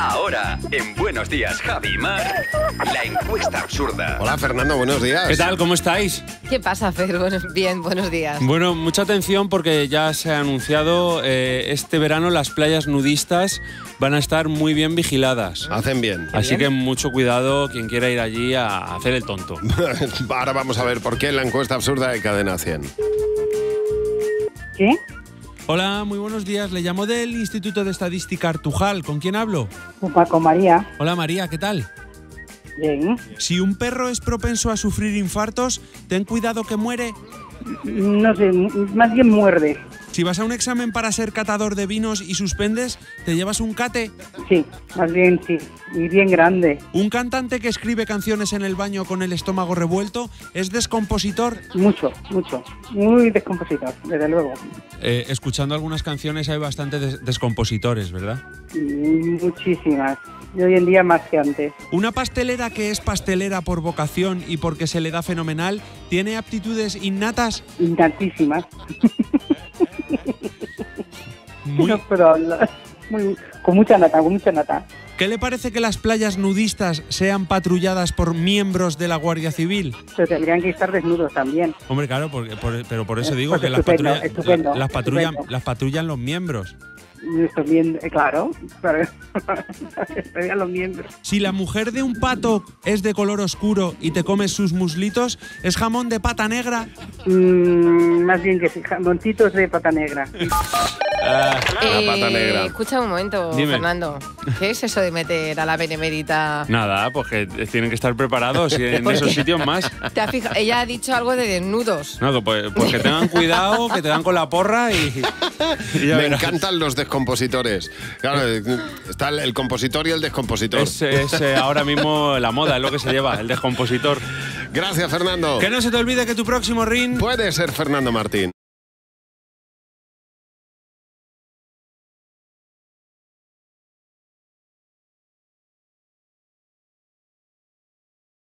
Ahora, en Buenos Días, Javi y Mar, la encuesta absurda. Hola Fernando, buenos días. ¿Qué tal? ¿Cómo estáis? ¿Qué pasa, Fer? Bueno, bien, buenos días. Bueno, mucha atención porque ya se ha anunciado eh, este verano las playas nudistas van a estar muy bien vigiladas. Hacen bien. Así que mucho cuidado quien quiera ir allí a hacer el tonto. Ahora vamos a ver por qué la encuesta absurda de Cadena 100. ¿Sí? Hola, muy buenos días. Le llamo del Instituto de Estadística Artujal. ¿Con quién hablo? Paco María. Hola María, ¿qué tal? Bien. Si un perro es propenso a sufrir infartos, ten cuidado que muere. No sé, más bien muerde. Si vas a un examen para ser catador de vinos y suspendes, te llevas un cate. Sí, más bien sí. Y bien grande. Un cantante que escribe canciones en el baño con el estómago revuelto es descompositor. Mucho, mucho. Muy descompositor, desde luego. Eh, escuchando algunas canciones hay bastantes des- descompositores, ¿verdad? Y Muchísimas. Y hoy en día más que antes. Una pastelera que es pastelera por vocación y porque se le da fenomenal, ¿tiene aptitudes innatas? Intantísimas. Muy- No puedo hablar. Muy, con mucha nata, con mucha nata. ¿Qué le parece que las playas nudistas sean patrulladas por miembros de la Guardia Civil? Pero tendrían que estar desnudos también. Hombre, claro, porque, por- pero por eso Eh, digo pues que las, estupendo, patrulla- estupendo, la- las patrullan, las patrullan los miembros. Eh, claro. Para, para los miembros. Si la mujer de un pato es de color oscuro y te comes sus muslitos, ¿es jamón de pata negra? Mm, más bien que sí, jamoncitos de pata negra. La pata negra. Eh, Escucha un momento, Dime. Fernando. ¿Qué es eso de meter a la benemérita? Nada, pues que tienen que estar preparados y en esos sitios más. ¿Te has fijado? Ella ha dicho algo de desnudos. No, pues, pues que tengan cuidado, que te dan con la porra y, y ya Me verás. encantan los descompositores. Claro, está el, el compositor y el descompositor. Es, es, eh, ahora mismo la moda, es lo que se lleva, el descompositor. Gracias, Fernando. Que no se te olvide que tu próximo ring Puede ser Fernando Martín.